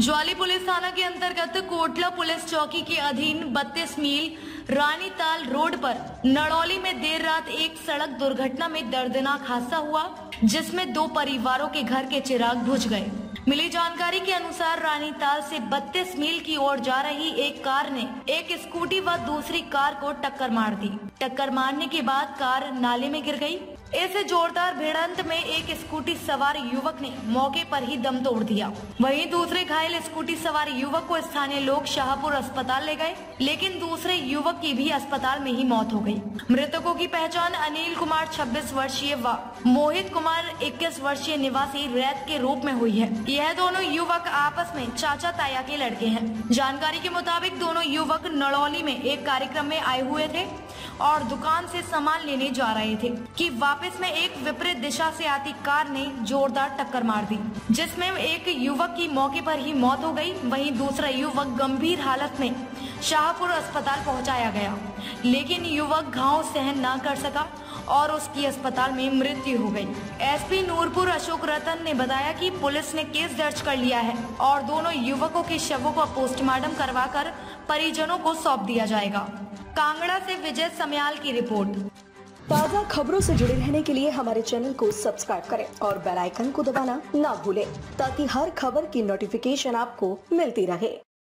Jawali police थाना के अंतर्गत कोटला पुलिस चौकी के अधीन 32 मील रानीताल रोड पर नड़ौली में देर रात एक सड़क दुर्घटना में दर्दनाक हादसा हुआ, जिसमें दो परिवारों के घर के चिराग बुझ गए। मिली जानकारी के अनुसार रानीताल से 32 मील की ओर जा रही एक कार ने एक स्कूटी व दूसरी कार को टक्कर मार दी। टक्कर मारने के बाद कार नाले में गिर गई। ऐसे जोरदार भिड़ंत में एक स्कूटी सवार युवक ने मौके पर ही दम तोड़ दिया। वहीं दूसरे घायल स्कूटी सवार युवक को स्थानीय लोग शाहपुर अस्पताल ले गए, लेकिन दूसरे युवक की भी अस्पताल में ही मौत हो गई। मृतकों की पहचान अनिल कुमार 26 वर्षीय व मोहित कुमार 21 वर्षीय निवासी रैत के रूप में हुई है। यह दोनों युवक आपस में, चाचा ताया के लड़के हैं। जानकारी के मुताबिक दोनों युवक नड़ौली में एक कार्यक्रम में आए हुए थे और दुकान से सामान लेने जा रहे थे कि वापस में एक विपरीत दिशा से आती कार ने जोरदार टक्कर मार दी, जिसमें एक युवक की मौके पर ही मौत हो गई। वहीं दूसरा युवक गंभीर हालत में शाहपुर अस्पताल पहुँचाया गया, लेकिन युवक घाव सहन न कर सका और उसकी अस्पताल में मृत्यु हो गई। एसपी नूरपुर अशोक रतन ने बताया कि पुलिस ने केस दर्ज कर लिया है और दोनों युवकों के शवों को पोस्टमार्टम करवाकर परिजनों को सौंप दिया जाएगा। कांगड़ा से विजय समयाल की रिपोर्ट। ताज़ा खबरों से जुड़े रहने के लिए हमारे चैनल को सब्सक्राइब करें और बेल आइकन को दबाना ना भूलें, ताकि हर खबर की नोटिफिकेशन आपको मिलती रहे।